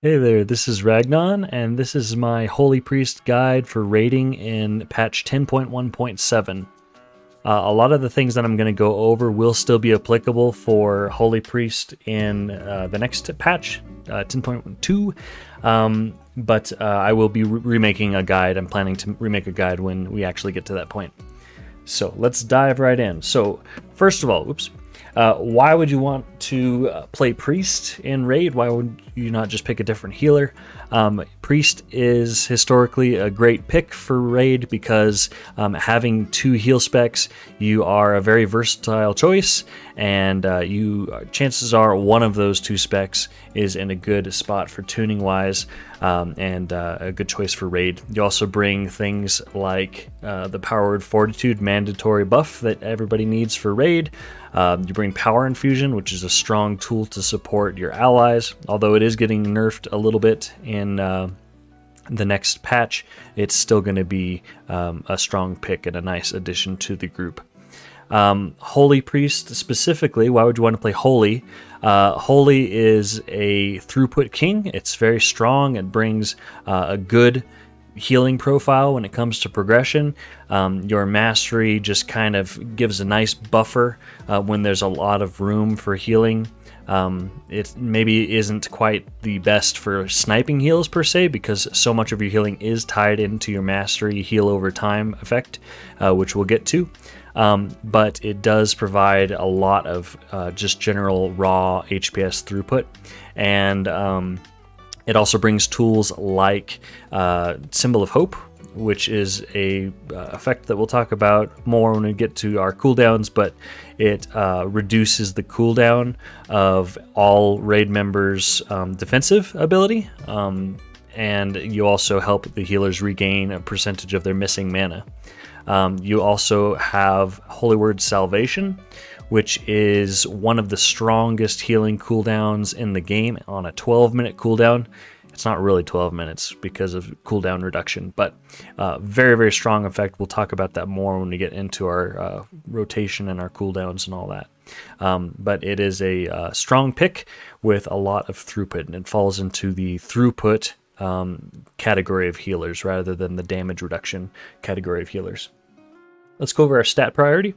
Hey there, this is Ragnon, and this is my Holy Priest guide for raiding in patch 10.1.7. Uh, a lot of the things that I'm going to go over will still be applicable for Holy Priest in uh, the next patch, uh, 10.2, um, but uh, I will be re remaking a guide. I'm planning to remake a guide when we actually get to that point. So let's dive right in. So, first of all, oops, uh, why would you want to uh, play Priest in Raid? Why would you not just pick a different healer? Um, Priest is historically a great pick for Raid because um, having two heal specs, you are a very versatile choice, and uh, you chances are one of those two specs is in a good spot for tuning wise, um, and uh, a good choice for Raid. You also bring things like uh, the Power Word Fortitude mandatory buff that everybody needs for Raid. Um, you bring Power Infusion, which is a strong tool to support your allies, although it is getting nerfed a little bit in uh, the next patch. It's still going to be um, a strong pick and a nice addition to the group. Um, Holy Priest specifically, why would you want to play Holy? Uh, Holy is a throughput king. It's very strong. It brings uh, a good healing profile when it comes to progression. Um, your mastery just kind of gives a nice buffer uh, when there's a lot of room for healing. Um, it maybe isn't quite the best for sniping heals per se because so much of your healing is tied into your mastery heal over time effect, uh, which we'll get to. Um, but it does provide a lot of uh, just general raw HPS throughput and um, it also brings tools like uh, Symbol of Hope, which is a uh, effect that we'll talk about more when we get to our cooldowns, but it uh, reduces the cooldown of all raid members' um, defensive ability. Um, and you also help the healers regain a percentage of their missing mana. Um, you also have Holy Word Salvation, which is one of the strongest healing cooldowns in the game on a 12 minute cooldown. It's not really 12 minutes because of cooldown reduction, but uh, very, very strong effect. We'll talk about that more when we get into our uh, rotation and our cooldowns and all that. Um, but it is a uh, strong pick with a lot of throughput, and it falls into the throughput um, category of healers rather than the damage reduction category of healers. Let's go over our stat priority.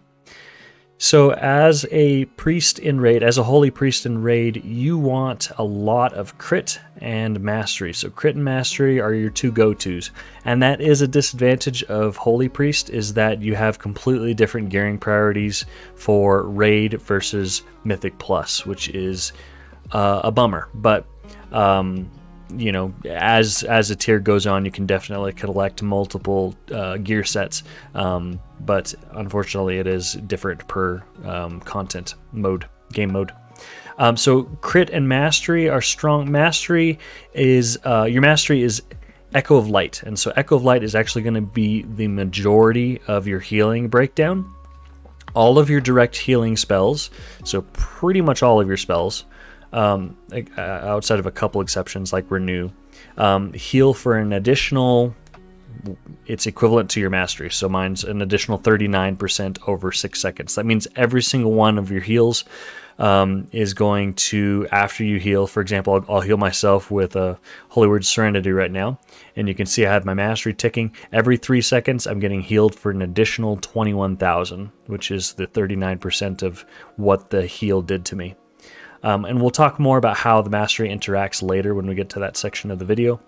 So, as a priest in raid, as a holy priest in raid, you want a lot of crit and mastery. So, crit and mastery are your two go tos. And that is a disadvantage of holy priest, is that you have completely different gearing priorities for raid versus mythic plus, which is uh, a bummer. But um, you know, as as a tier goes on, you can definitely collect multiple uh, gear sets, um, but unfortunately, it is different per um, content mode, game mode. Um, so crit and mastery are strong. Mastery is uh, your mastery is Echo of Light, and so Echo of Light is actually going to be the majority of your healing breakdown. All of your direct healing spells, so pretty much all of your spells, um, uh, outside of a couple exceptions like renew. Um, heal for an additional, it's equivalent to your mastery. So mine's an additional 39% over six seconds. That means every single one of your heals um, is going to, after you heal, for example, I'll, I'll, heal myself with a Holy Word Serenity right now. And you can see I have my mastery ticking. Every three seconds, I'm getting healed for an additional 21,000, which is the 39% of what the heal did to me. Um, and we'll talk more about how the mastery interacts later when we get to that section of the video.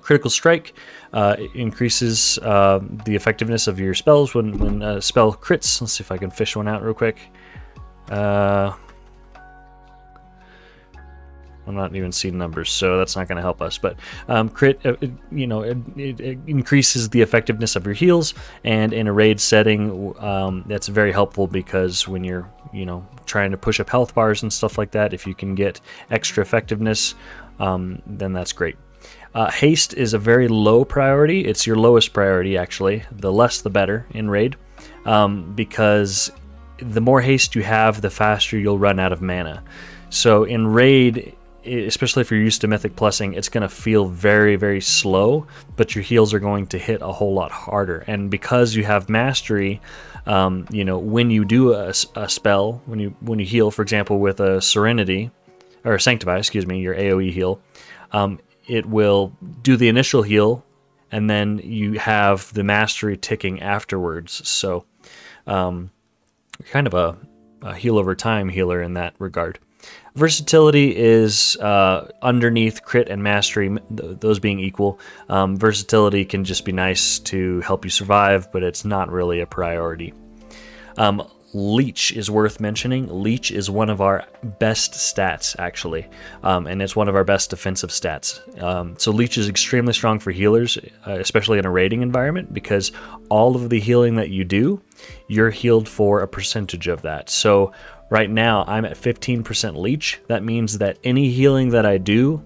Critical Strike uh, increases uh, the effectiveness of your spells when, when a spell crits. Let's see if I can fish one out real quick. Uh, I'm not even seeing numbers, so that's not going to help us. But um, crit, uh, you know, it, it, increases the effectiveness of your heals, and in a raid setting, um, that's very helpful because when you're, you know, trying to push up health bars and stuff like that, if you can get extra effectiveness, um, then that's great. Uh, haste is a very low priority. It's your lowest priority, actually. The less, the better in raid, um, because the more haste you have, the faster you'll run out of mana. So in raid, especially if you're used to mythic plusing, it's going to feel very, very slow, but your heals are going to hit a whole lot harder. And because you have mastery, um, you know, when you do a, a, spell, when you when you heal, for example, with a Serenity or Sanctify, excuse me, your AOE heal, um, it will do the initial heal, and then you have the mastery ticking afterwards. So, um, kind of a, a heal over time healer in that regard. Versatility is uh, underneath crit and mastery, th- those being equal. Um, versatility can just be nice to help you survive, but it's not really a priority. Um, Leech is worth mentioning. Leech is one of our best stats, actually, um, and it's one of our best defensive stats. Um, so, Leech is extremely strong for healers, uh, especially in a raiding environment, because all of the healing that you do, you're healed for a percentage of that. So, right now, I'm at 15% Leech. That means that any healing that I do,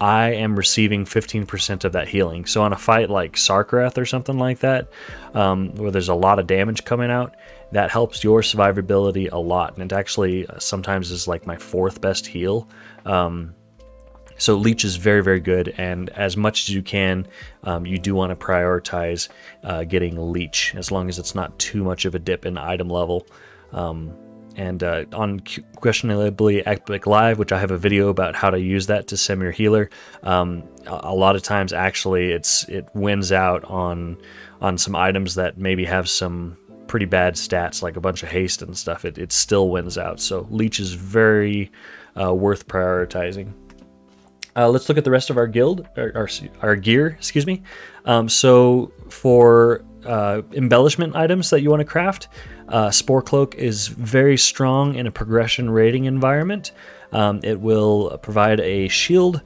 I am receiving 15% of that healing. So, on a fight like Sarkareth or something like that, um, where there's a lot of damage coming out, that helps your survivability a lot. And it actually uh, sometimes is like my fourth best heal. Um, so leech is very, very good, and as much as you can, um, you do want to prioritize uh, getting leech, as long as it's not too much of a dip in item level. Um, and uh, on questionably epic live which i have a video about how to use that to sim your healer um, a, a, lot of times actually it's it wins out on on some items that maybe have some pretty bad stats, like a bunch of haste and stuff, it, it still wins out. So Leech is very uh, worth prioritizing. Uh, let's look at the rest of our guild, our, our, our gear, excuse me. Um, so for uh, embellishment items that you want to craft, uh, Spore Cloak is very strong in a progression rating environment. Um, it will provide a shield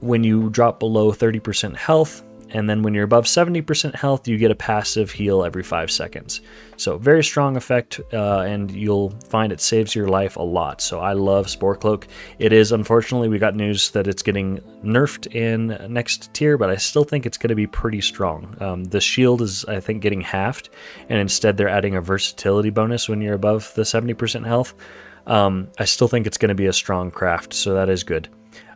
when you drop below 30% health and then when you're above 70% health, you get a passive heal every 5 seconds. So very strong effect, uh, and you'll find it saves your life a lot. So I love Spore Cloak. It is, unfortunately, we got news that it's getting nerfed in next tier, but I still think it's going to be pretty strong. Um, the shield is, I think, getting halved, and instead they're adding a versatility bonus when you're above the 70% health. Um, I still think it's going to be a strong craft, so that is good.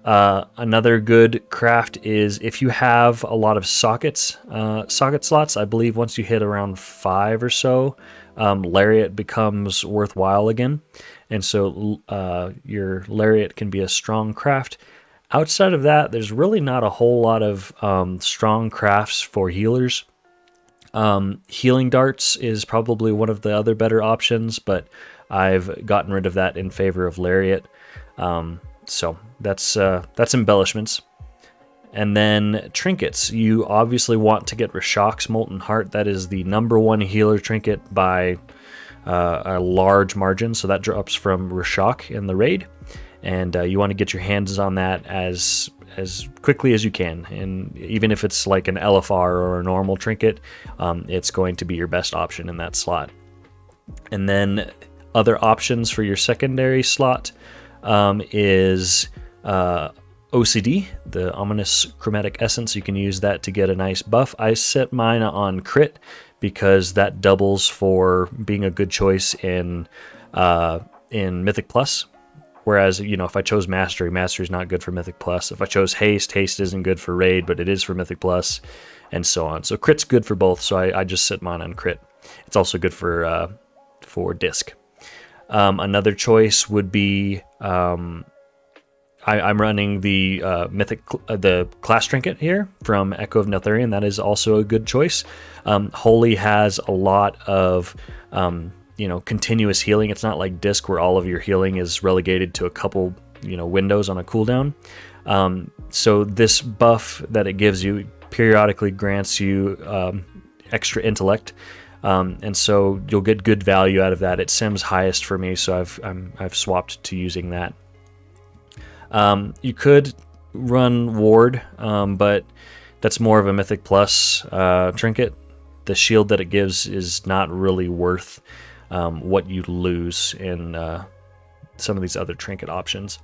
Uh, another good craft is if you have a lot of sockets, uh, socket slots. I believe once you hit around five or so, um, lariat becomes worthwhile again, and so uh, your lariat can be a strong craft. Outside of that, there's really not a whole lot of um, strong crafts for healers. Um, healing darts is probably one of the other better options, but I've gotten rid of that in favor of lariat. Um, so that's uh, that's embellishments. And then trinkets. You obviously want to get Rashok's Molten Heart. That is the number one healer trinket by uh, a large margin. So that drops from Reshok in the raid. And uh, you want to get your hands on that as as quickly as you can. And even if it's like an LFR or a normal trinket, um, it's going to be your best option in that slot. And then other options for your secondary slot um, is uh, OCD, the Ominous Chromatic Essence. You can use that to get a nice buff. I set mine on crit because that doubles for being a good choice in uh, in Mythic Plus. Whereas, you know, if I chose Mastery, Mastery is not good for Mythic Plus. If I chose Haste, Haste isn't good for Raid, but it is for Mythic Plus, and so on. So crit's good for both, so I, I just set mine on crit. It's also good for uh, for Disc. Um, another choice would be um, I, am running the uh, mythic uh, the class trinket here from Echo of Neltharion. That is also a good choice. Um, Holy has a lot of um, you know continuous healing. It's not like Disc where all of your healing is relegated to a couple you know windows on a cooldown. Um, so this buff that it gives you periodically grants you um, extra intellect. Um, and so you'll get good value out of that. It sims highest for me, so I've i have swapped to using that. Um, you could run Ward, um, but that's more of a Mythic Plus uh, trinket. The shield that it gives is not really worth um, what you lose in uh, some of these other trinket options.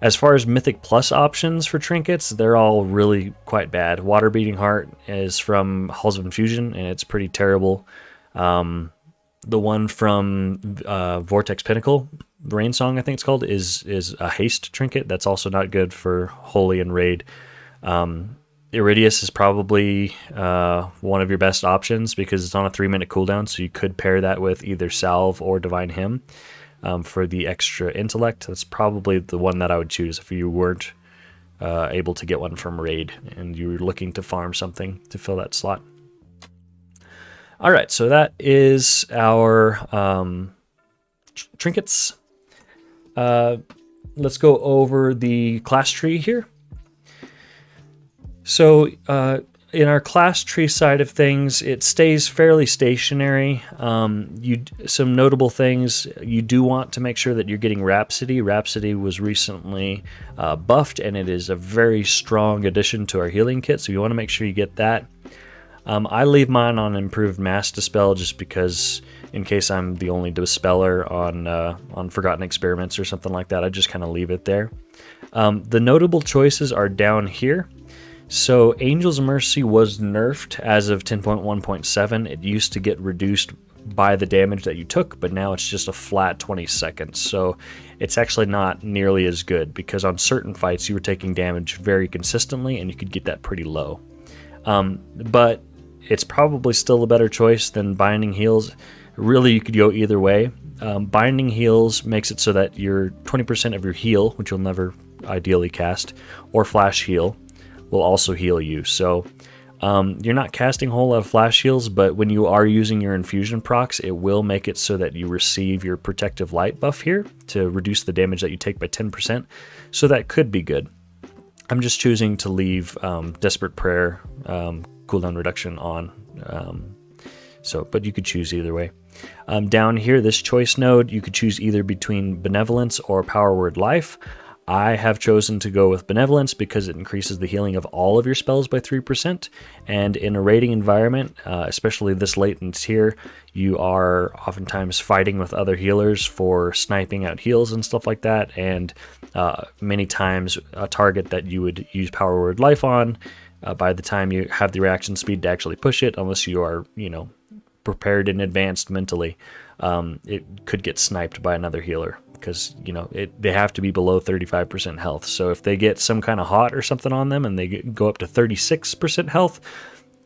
As far as Mythic Plus options for trinkets, they're all really quite bad. Water Beating Heart is from Halls of Infusion, and it's pretty terrible. Um, the one from uh, Vortex Pinnacle, Rainsong, I think it's called, is is a haste trinket. That's also not good for Holy and Raid. Um, Irideus is probably uh, one of your best options because it's on a three minute cooldown, so you could pair that with either Salve or Divine Hymn um, for the extra intellect. That's probably the one that I would choose if you weren't uh, able to get one from raid and you're looking to farm something to fill that slot. All right, so that is our um, trinkets. Uh, let's go over the class tree here. So uh, in our class tree side of things, it stays fairly stationary. Um, you some notable things you do want to make sure that you're getting Rhapsody. Rhapsody was recently uh, buffed, and it is a very strong addition to our healing kit. So you want to make sure you get that. Um, I leave mine on improved mass dispel just because, in case I'm the only dispeller on uh, on Forgotten Experiments or something like that, I just kind of leave it there. Um, the notable choices are down here. So Angel's Mercy was nerfed as of 10.1.7. It used to get reduced by the damage that you took, but now it's just a flat 20 seconds. So it's actually not nearly as good because on certain fights you were taking damage very consistently and you could get that pretty low. Um, but it's probably still a better choice than Binding Heals. Really, you could go either way. Um, binding Heals makes it so that your 20% of your heal, which you'll never ideally cast, or Flash Heal, will also heal you. So um, you're not casting a whole lot of flash heals, but when you are using your infusion procs, it will make it so that you receive your protective light buff here to reduce the damage that you take by 10%. So that could be good. I'm just choosing to leave um, Desperate Prayer um, cooldown reduction on. Um, so, but you could choose either way. Um, down here, this choice node, you could choose either between Benevolence or Power Word Life. I have chosen to go with Benevolence because it increases the healing of all of your spells by 3%. And in a raiding environment, uh, especially this late in tier, you are oftentimes fighting with other healers for sniping out heals and stuff like that. And uh, many times, a target that you would use Power Word Life on, uh, by the time you have the reaction speed to actually push it, unless you are, you know, prepared and advanced mentally, um, it could get sniped by another healer because you know it, they have to be below 35% health. So if they get some kind of hot or something on them and they go up to 36% health,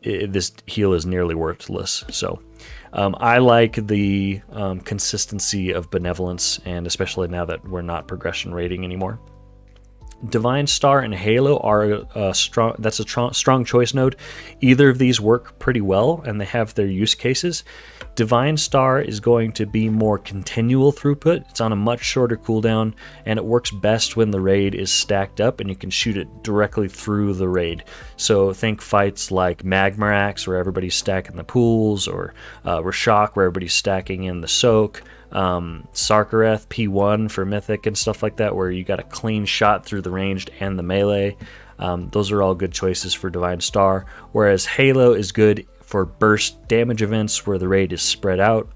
it, this heal is nearly worthless. So um, I like the um, consistency of benevolence, and especially now that we're not progression rating anymore. Divine Star and Halo are a strong. That's a tr- strong choice node. Either of these work pretty well, and they have their use cases. Divine Star is going to be more continual throughput. It's on a much shorter cooldown, and it works best when the raid is stacked up, and you can shoot it directly through the raid. So think fights like Magmorax, where everybody's stacking the pools, or uh, Rashok, where everybody's stacking in the soak um, Sarkareth P1 for Mythic and stuff like that, where you got a clean shot through the ranged and the melee. Um, those are all good choices for Divine Star. Whereas Halo is good for burst damage events where the raid is spread out.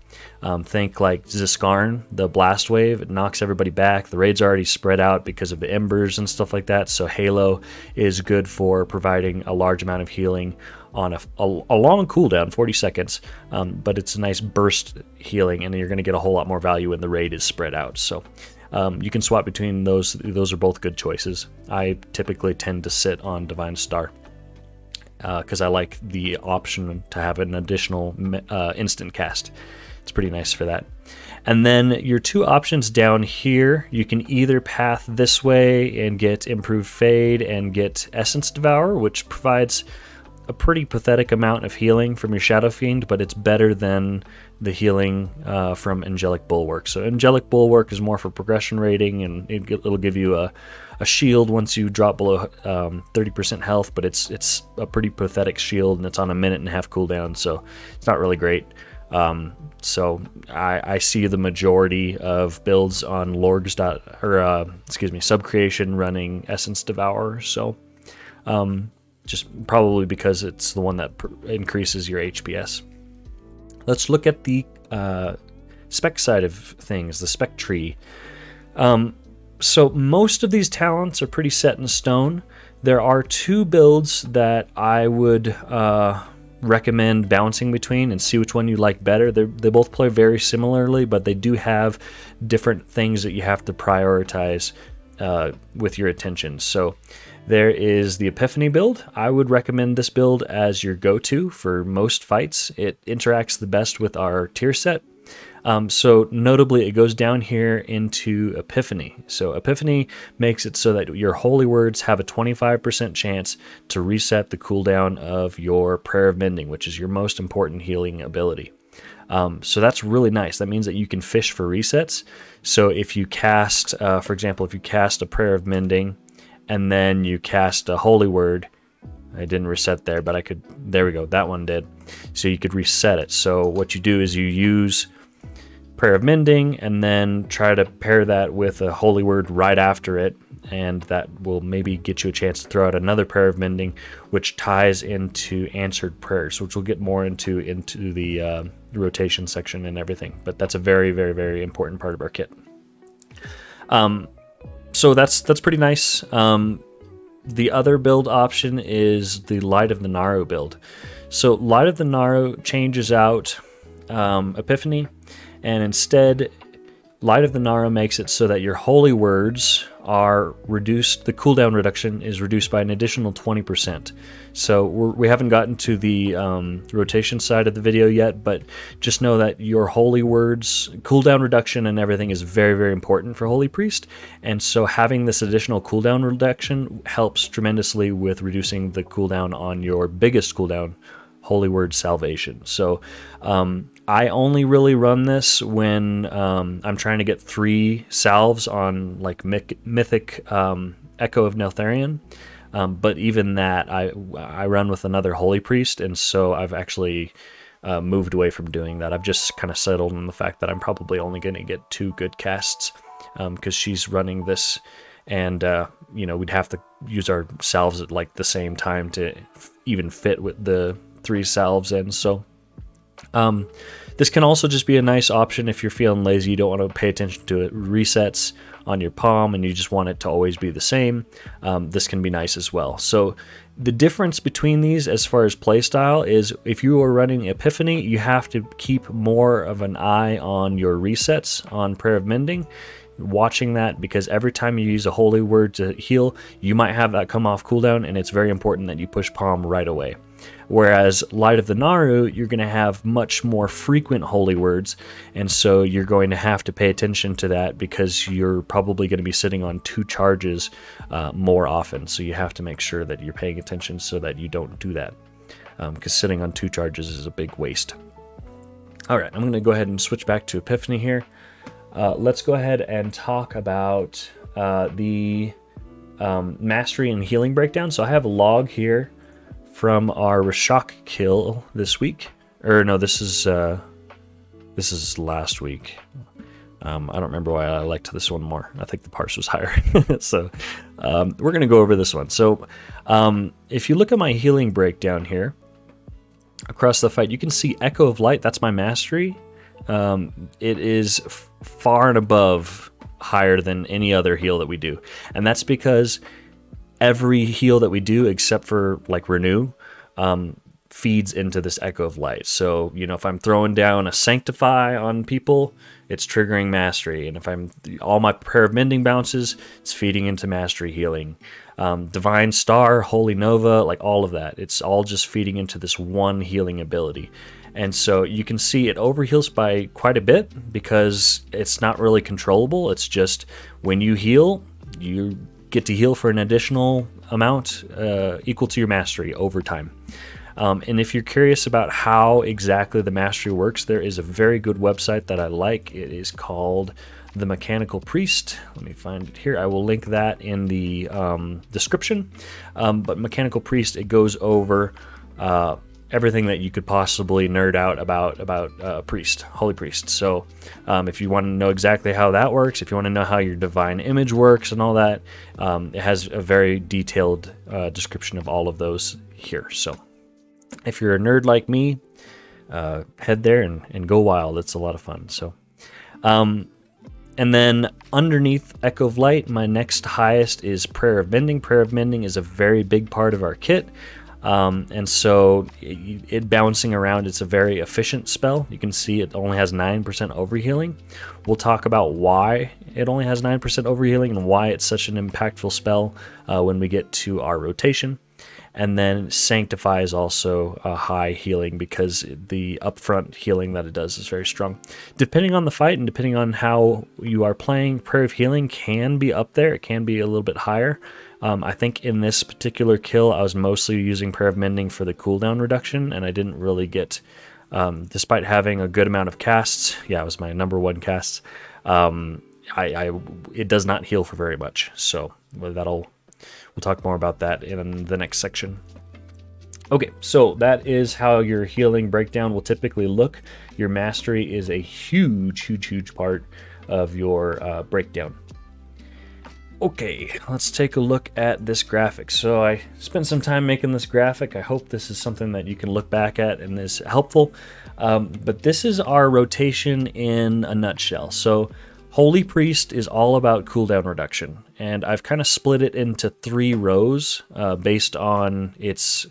Um, think like Zskarn, the blast wave, it knocks everybody back. The raid's already spread out because of the embers and stuff like that. So Halo is good for providing a large amount of healing on a, a, a long cooldown, 40 seconds, um, but it's a nice burst healing, and you're going to get a whole lot more value when the raid is spread out. So um, you can swap between those. Those are both good choices. I typically tend to sit on Divine Star because uh, I like the option to have an additional uh, instant cast. It's pretty nice for that. And then your two options down here, you can either path this way and get improved fade and get essence devour, which provides a pretty pathetic amount of healing from your Shadowfiend, but it's better than the healing uh, from Angelic Bulwark. So Angelic Bulwark is more for progression rating, and it, will give you a, a shield once you drop below um, 30% health, but it's it's a pretty pathetic shield, and it's on a minute and a half cooldown, so it's not really great. Um, so I, I, see the majority of builds on Lorgs dot or uh, excuse me Subcreation running Essence Devour. So um, just probably because it's the one that increases your HPS. Let's look at the uh, spec side of things, the spec tree. Um, so most of these talents are pretty set in stone. There are two builds that I would uh, recommend bouncing between and see which one you like better. They're, they both play very similarly, but they do have different things that you have to prioritize uh, with your attention. So there is the Epiphany build. I would recommend this build as your go-to for most fights. It interacts the best with our tier set. Um, so notably, it goes down here into Epiphany. So Epiphany makes it so that your holy words have a 25% chance to reset the cooldown of your Prayer of Mending, which is your most important healing ability. Um, so that's really nice. That means that you can fish for resets. So if you cast, uh, for example, if you cast a Prayer of Mending and then you cast a Holy Word, I didn't reset there, but I could, there we go, that one did. So you could reset it. So what you do is you use Prayer of Mending and then try to pair that with a Holy Word right after it and that will maybe get you a chance to throw out another prayer of mending, which ties into answered prayers, which we'll get more into into the uh, rotation section and everything. But that's a very, very, very important part of our kit. Um, so that's that's pretty nice. Um, the other build option is the Light of the Naaru build. So Light of the Naaru changes out um, Epiphany, and instead Light of the Naaru makes it so that your holy words are reduced, the cooldown reduction is reduced by an additional 20%. So we have not gotten to the um, rotation side of the video yet, but just know that your holy words, cooldown reduction and everything is very, very important for Holy Priest. And so having this additional cooldown reduction helps tremendously with reducing the cooldown on your biggest cooldown, Holy Word Salvation. So um, I only really run this when um, I'm trying to get three salves on like mythic um, Echo of Neltharion. Um, but even that, I I run with another holy priest, and so I've actually uh, moved away from doing that. I've just kind of settled on the fact that I'm probably only going to get two good casts because um, she's running this, and uh, you know we'd have to use our salves at like the same time to even fit with the three salves in. So um, this can also just be a nice option if you're feeling lazy, you don't want to pay attention to it, resets on your palm, and you just want it to always be the same. Um, this can be nice as well. So the difference between these as far as playstyle is if you are running Epiphany, you have to keep more of an eye on your resets on Prayer of Mending watching that because every time you use a holy word to heal, you might have that come off cooldown, and it's very important that you push palm right away. Whereas Light of the Naaru, you're going to have much more frequent holy words, and so you're going to have to pay attention to that because you're probably going to be sitting on two charges uh, more often. So you have to make sure that you're paying attention so that you don't do that. Because um, sitting on two charges is a big waste. All right, I'm going to go ahead and switch back to Epiphany here. Uh, let's go ahead and talk about uh, the um, mastery and healing breakdown. So I have a log here from our Rashok kill this week. Or no, this is uh, this is last week. Um, I don't remember why I liked this one more. I think the parse was higher. so um, we're going to go over this one. So um, if you look at my healing breakdown here, across the fight, you can see Echo of Light. That's my mastery. Um, it is far and above higher than any other heal that we do. And that's because every heal that we do, except for like renew, um, feeds into this echo of light. So, you know, if I'm throwing down a sanctify on people, it's triggering mastery. And if I'm all my prayer of mending bounces, it's feeding into mastery healing. Um, Divine Star, Holy Nova, like all of that. It's all just feeding into this one healing ability. And so you can see it overheals by quite a bit because it's not really controllable. It's just when you heal, you get to heal for an additional amount uh, equal to your mastery over time. Um, and if you're curious about how exactly the mastery works, there is a very good website that I like. It is called The Mechanical Priest. Let me find it here. I will link that in the um, description. Um, but Mechanical Priest, it goes over uh, everything that you could possibly nerd out about about uh, priest, holy priest. So, um, if you want to know exactly how that works, if you want to know how your divine image works and all that, um, it has a very detailed uh, description of all of those here. So, if you're a nerd like me, uh, head there and, and go wild. It's a lot of fun. So, um, and then underneath Echo of Light, my next highest is Prayer of Mending. Prayer of Mending is a very big part of our kit. Um, and so it, it, bouncing around, it's a very efficient spell. You can see it only has 9% overhealing. We'll talk about why it only has 9% overhealing and why it's such an impactful spell uh, when we get to our rotation. And then Sanctify is also a high healing because the upfront healing that it does is very strong. Depending on the fight and depending on how you are playing, Prayer of Healing can be up there. It can be a little bit higher. Um, I think in this particular kill, I was mostly using Prayer of Mending for the cooldown reduction, and I didn't really get, um, despite having a good amount of casts, yeah, it was my number one casts, um, I, I, it does not heal for very much. So that'll We'll talk more about that in the next section. Okay, so that is how your healing breakdown will typically look. Your mastery is a huge, huge, huge part of your uh, breakdown. Okay, let's take a look at this graphic. So I spent some time making this graphic. I hope this is something that you can look back at and is helpful. Um, but this is our rotation in a nutshell. So Holy Priest is all about cooldown reduction, and I've kind of split it into three rows uh, based on its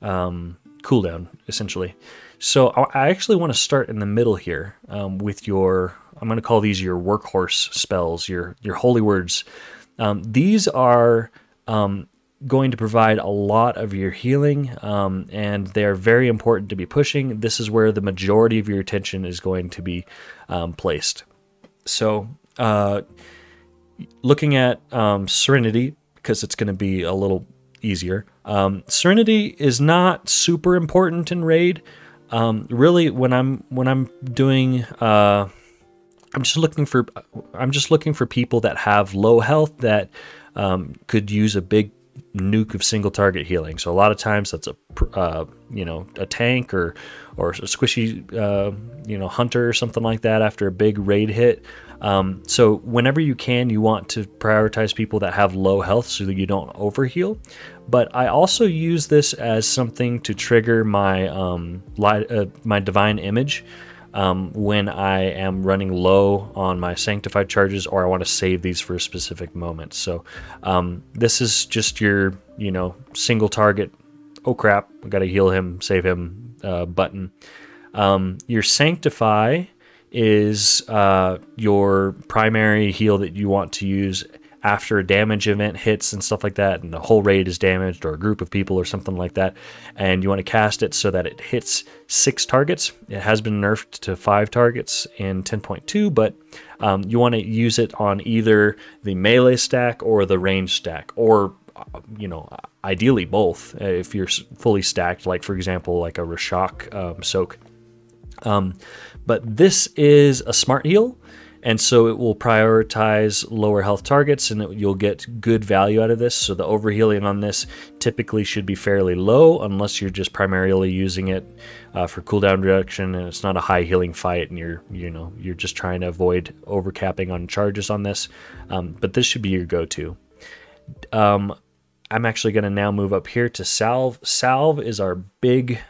um, cooldown, essentially. So I actually want to start in the middle here um, with your, I'm going to call these your workhorse spells, your, your holy words. Um, these are um, going to provide a lot of your healing, um, and they are very important to be pushing. This is where the majority of your attention is going to be um, placed. So, uh, looking at um, Serenity, because it's going to be a little easier. Um, Serenity is not super important in raid. Really, when I'm when I'm doing, uh, I'm just looking for I'm just looking for people that have low health that um, could use a big nuke of single target healing. So a lot of times that's a uh, you know a tank or or a squishy uh, you know hunter or something like that after a big raid hit. Um, so whenever you can, you want to prioritize people that have low health so that you don't overheal. But I also use this as something to trigger my um, uh, my divine image. Um, when I am running low on my sanctified charges or I want to save these for a specific moment. So um, this is just your, you know, single target. Oh crap, I got to heal him, save him uh, button. Um, your sanctify is uh, your primary heal that you want to use after a damage event hits and stuff like that, and the whole raid is damaged or a group of people or something like that, and you want to cast it so that it hits six targets. It has been nerfed to five targets in 10.2, but um, you want to use it on either the melee stack or the range stack, or uh, you know, ideally both uh, if you're fully stacked, like for example, like a Rashok um, soak. Um, but this is a smart heal and so it will prioritize lower health targets and it, you'll get good value out of this. So the overhealing on this typically should be fairly low unless you're just primarily using it uh, for cooldown reduction and it's not a high healing fight and you're you know you're just trying to avoid overcapping on charges on this. Um, but this should be your go-to. Um, I'm actually going to now move up here to salve. Salve is our big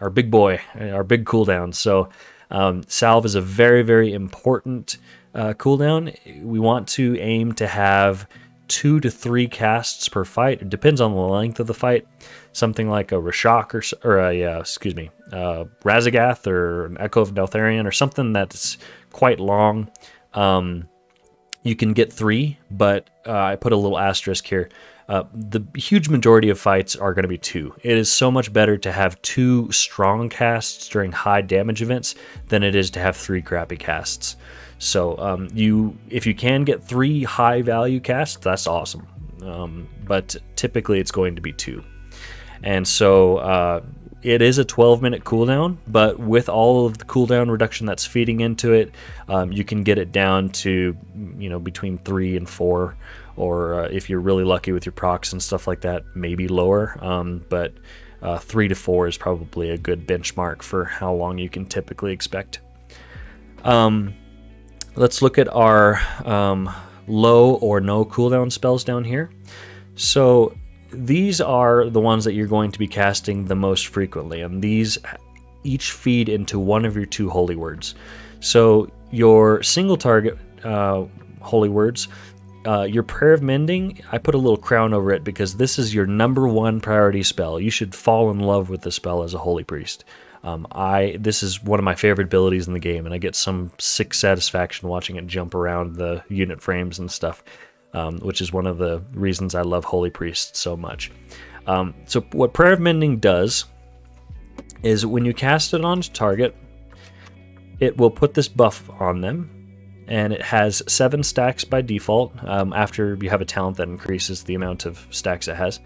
our big boy our big cooldown so um, salve is a very very important uh, cooldown, we want to aim to have two to three casts per fight. It depends on the length of the fight. Something like a Rashok or, or a, uh, excuse me, uh, Raszageth or an Echo of Neltharion or something that's quite long. Um, you can get three, but uh, I put a little asterisk here. Uh, the huge majority of fights are going to be two. It is so much better to have two strong casts during high damage events than it is to have three crappy casts. So um, you, if you can get three high value casts, that's awesome. Um, but typically it's going to be two. And so uh, it is a 12 minute cooldown, but with all of the cooldown reduction that's feeding into it, um, you can get it down to, you know, between three and four, or uh, if you're really lucky with your procs and stuff like that, maybe lower. Um, but uh, three to four is probably a good benchmark for how long you can typically expect. Um, Let's look at our um, low or no cooldown spells down here. So these are the ones that you're going to be casting the most frequently, and these each feed into one of your two holy words. So your single target uh, holy words, uh, your prayer of mending, I put a little crown over it because this is your number one priority spell. You should fall in love with the spell as a holy priest. Um, I this is one of my favorite abilities in the game, and I get some sick satisfaction watching it jump around the unit frames and stuff, um, which is one of the reasons I love Holy Priest so much. Um, so what Prayer of Mending does is when you cast it on target, it will put this buff on them, and it has seven stacks by default. Um, after you have a talent that increases the amount of stacks it has,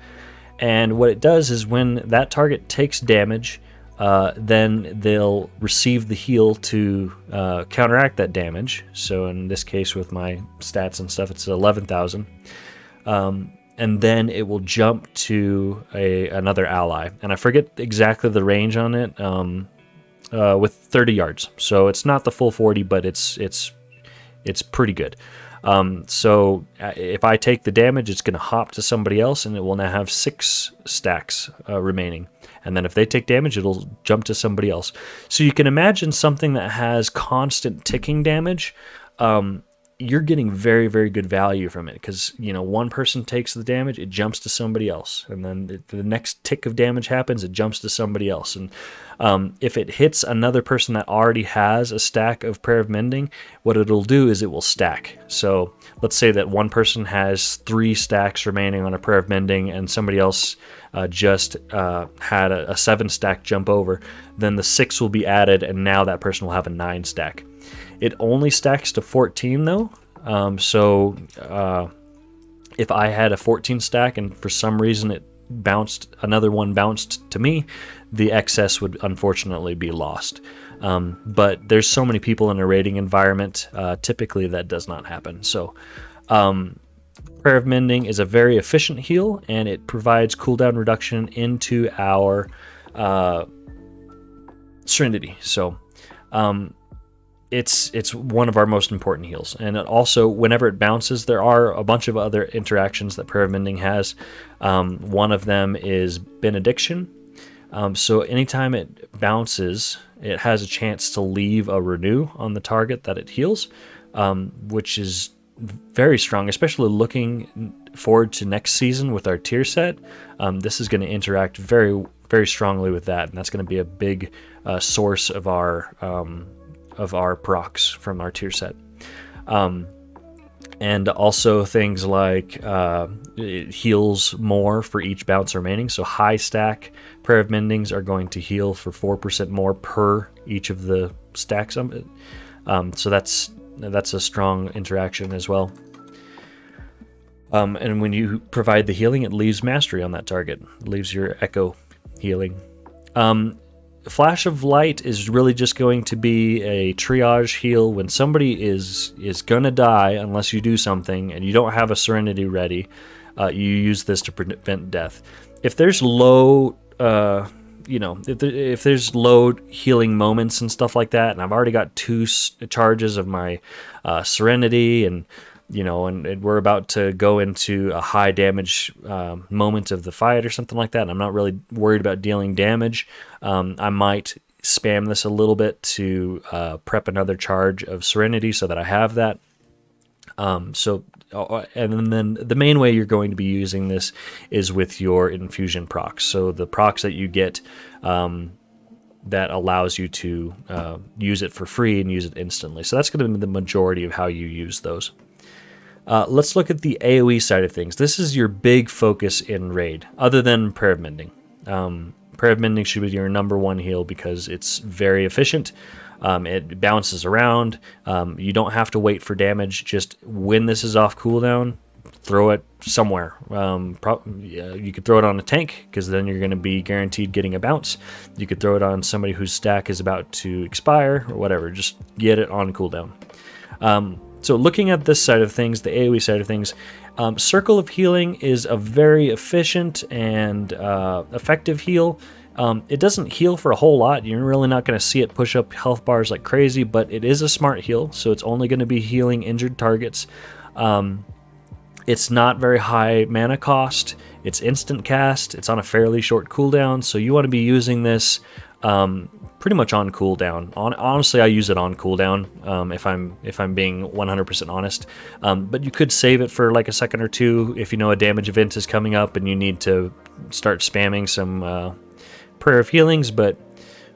and what it does is when that target takes damage, uh, then they'll receive the heal to uh, counteract that damage. So in this case, with my stats and stuff, it's 11,000. Um, and then it will jump to a another ally, and I forget exactly the range on it. Um, uh, with 30 yards, so it's not the full 40, but it's it's it's pretty good. Um, so uh, if I take the damage, it's going to hop to somebody else, and it will now have six stacks uh, remaining. And then if they take damage, it'll jump to somebody else. So you can imagine something that has constant ticking damage. Um, you're getting very very good value from it because you know one person takes the damage it jumps to somebody else. And then the next tick of damage happens it jumps to somebody else. And um, if it hits another person that already has a stack of prayer of mending what it'll do is it will stack. So let's say that one person has three stacks remaining on a prayer of mending and somebody else uh, just uh, had a, a seven stack jump over then the six will be added and now that person will have a nine stack it only stacks to 14 though. Um, so uh, if I had a 14 stack and for some reason it bounced, another one bounced to me, the excess would unfortunately be lost. Um, but there's so many people in a raiding environment, uh, typically that does not happen. So um, Prayer of Mending is a very efficient heal and it provides cooldown reduction into our uh, Serenity. So um, it's it's one of our most important heals. And also, whenever it bounces, there are a bunch of other interactions that Prayer of Mending has. Um, one of them is Benediction. Um, so anytime it bounces, it has a chance to leave a renew on the target that it heals, um, which is very strong, especially looking forward to next season with our tier set. Um, this is going to interact very, very strongly with that, and that's going to be a big uh, source of our um, of our procs from our tier set. Um, and also things like uh, it heals more for each bounce remaining. So high stack Prayer of Mendings are going to heal for 4% more per each of the stacks. Um, so that's that's a strong interaction as well. Um, and when you provide the healing, it leaves mastery on that target. It leaves your echo healing. Um, Flash of Light is really just going to be a triage heal when somebody is is gonna die unless you do something and you don't have a Serenity ready. Uh, you use this to prevent death. If there's low, uh, you know, if, there, if there's low healing moments and stuff like that, and I've already got two charges of my uh, Serenity and you know, and, and, we're about to go into a high damage uh, moment of the fight or something like that, and I'm not really worried about dealing damage, um, I might spam this a little bit to uh, prep another charge of Serenity so that I have that. Um, so, uh, and then the main way you're going to be using this is with your infusion procs. So the procs that you get um, that allows you to uh, use it for free and use it instantly. So that's going to be the majority of how you use those. Uh, let's look at the AoE side of things. This is your big focus in Raid, other than Prayer of Mending. Um, Prayer of Mending should be your number one heal because it's very efficient. Um, it bounces around. Um, you don't have to wait for damage. Just when this is off cooldown, throw it somewhere. Um, you could throw it on a tank because then you're going to be guaranteed getting a bounce. You could throw it on somebody whose stack is about to expire or whatever. Just get it on cooldown. Um, so looking at this side of things, the AoE side of things, um, Circle of Healing is a very efficient and uh, effective heal. Um, it doesn't heal for a whole lot. You're really not going to see it push up health bars like crazy, but it is a smart heal, so it's only going to be healing injured targets. Um, it's not very high mana cost. It's instant cast. It's on a fairly short cooldown, so you want to be using this um, pretty much on cooldown. On, honestly, I use it on cooldown um, if I'm if I'm being 100% honest. Um, but you could save it for like a second or two if you know a damage event is coming up and you need to start spamming some uh, prayer of healings. But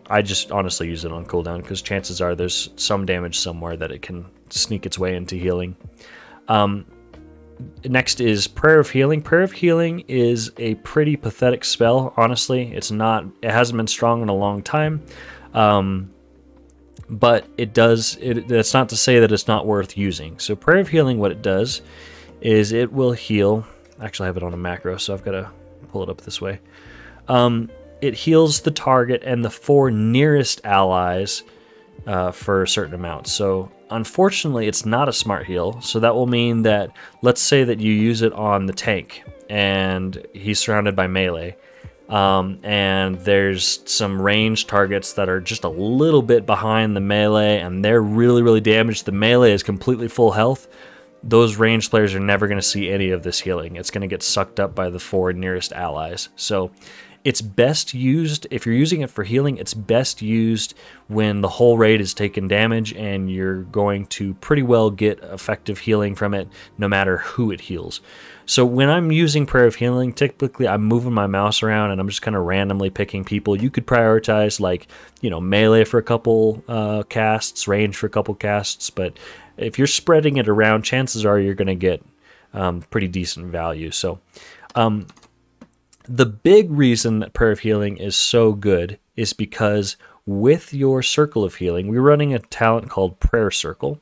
I just honestly use it on cooldown because chances are there's some damage somewhere that it can sneak its way into healing. Um, next is Prayer of Healing. Prayer of Healing is a pretty pathetic spell, honestly. It's not, it hasn't been strong in a long time. Um, but it does, it, that's not to say that it's not worth using. So, Prayer of Healing, what it does is it will heal. Actually, I have it on a macro, so I've got to pull it up this way. Um, it heals the target and the four nearest allies uh, for a certain amount. So unfortunately, it's not a smart heal. So that will mean that let's say that you use it on the tank and he's surrounded by melee. Um, and there's some range targets that are just a little bit behind the melee and they're really, really damaged. The melee is completely full health. Those range players are never going to see any of this healing. It's going to get sucked up by the four nearest allies. So it's best used, if you're using it for healing, it's best used when the whole raid is taking damage and you're going to pretty well get effective healing from it no matter who it heals. So when I'm using Prayer of Healing, typically I'm moving my mouse around and I'm just kind of randomly picking people. You could prioritize like, you know, melee for a couple uh, casts, range for a couple casts, but if you're spreading it around, chances are you're going to get um, pretty decent value. So um, the big reason that Prayer of Healing is so good is because with your Circle of Healing, we're running a talent called Prayer Circle.